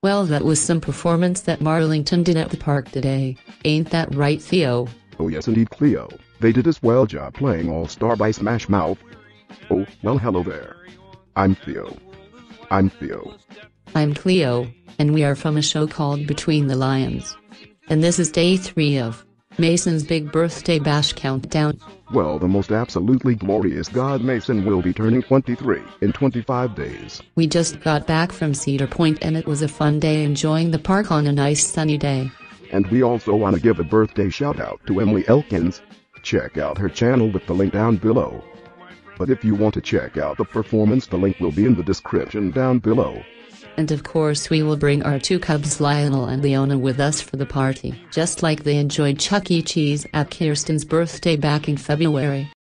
Well, that was some performance that Marlington did at the park today, ain't that right, Theo? Oh yes indeed Cleo, they did a swell job playing All-Star by Smash Mouth. Oh, well hello there. I'm Theo. I'm Theo. I'm Cleo, and we are from a show called Between the Lions. And this is day three of Mason's big birthday bash countdown. Well, the most absolutely glorious God Mason will be turning 23 in 25 days. We just got back from Cedar Point and it was a fun day enjoying the park on a nice sunny day. And we also want to give a birthday shout out to Emily Elkins. Check out her channel with the link down below. But if you want to check out the performance, the link will be in the description down below. And of course, we will bring our two cubs Lionel and Leona with us for the party, just like they enjoyed Chuck E. Cheese at Kirsten's birthday back in February.